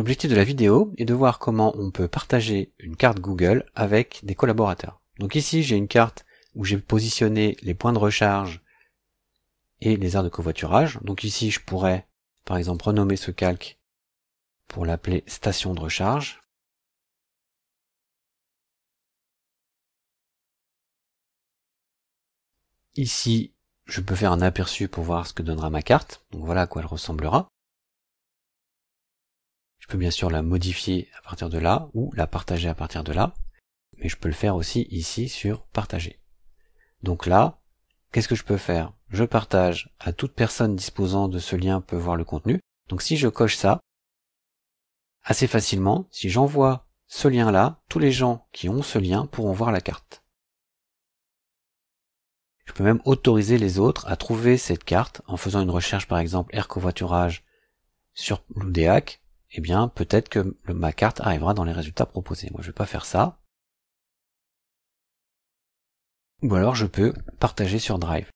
L'objectif de la vidéo est de voir comment on peut partager une carte Google avec des collaborateurs. Donc ici, j'ai une carte où j'ai positionné les points de recharge et les aires de covoiturage. Donc ici, je pourrais, par exemple, renommer ce calque pour l'appeler station de recharge. Ici, je peux faire un aperçu pour voir ce que donnera ma carte. Donc voilà à quoi elle ressemblera. Peux bien sûr la modifier à partir de là ou la partager à partir de là. Mais je peux le faire aussi ici sur partager. Donc là, qu'est-ce que je peux faire? Je partage à toute personne disposant de ce lien peut voir le contenu. Donc si je coche ça, assez facilement, si j'envoie ce lien-là, tous les gens qui ont ce lien pourront voir la carte. Je peux même autoriser les autres à trouver cette carte en faisant une recherche par exemple air covoiturage sur Loudéac. Eh bien, peut-être que ma carte arrivera dans les résultats proposés. Moi, je vais pas faire ça. Ou alors, je peux partager sur Drive.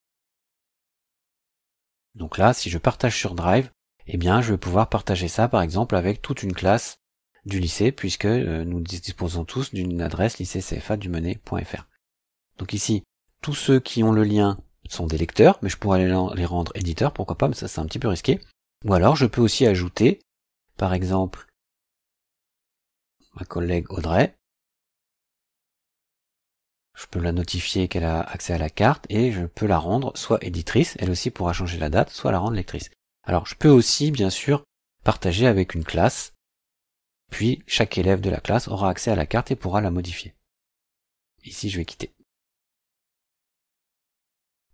Donc là, si je partage sur Drive, eh bien, je vais pouvoir partager ça, par exemple, avec toute une classe du lycée, puisque euh, nous disposons tous d'une adresse lycée-cfa du Donc ici, tous ceux qui ont le lien sont des lecteurs, mais je pourrais les rendre éditeurs, pourquoi pas, mais ça c'est un petit peu risqué. Ou alors je peux aussi ajouter, par exemple, ma collègue Audrey. Je peux la notifier qu'elle a accès à la carte et je peux la rendre soit éditrice, elle aussi pourra changer la date, soit la rendre lectrice. Alors je peux aussi, bien sûr, partager avec une classe, puis chaque élève de la classe aura accès à la carte et pourra la modifier. Ici je vais quitter.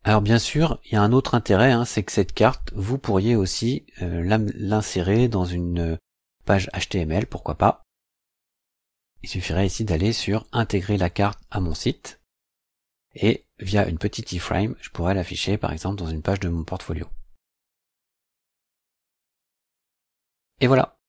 Alors bien sûr, il y a un autre intérêt, hein, c'est que cette carte, vous pourriez aussi euh, l'insérer dans une page HTML, pourquoi pas. Il suffirait ici d'aller sur intégrer la carte à mon site et via une petite iframe, je pourrais l'afficher par exemple dans une page de mon portfolio. Et voilà,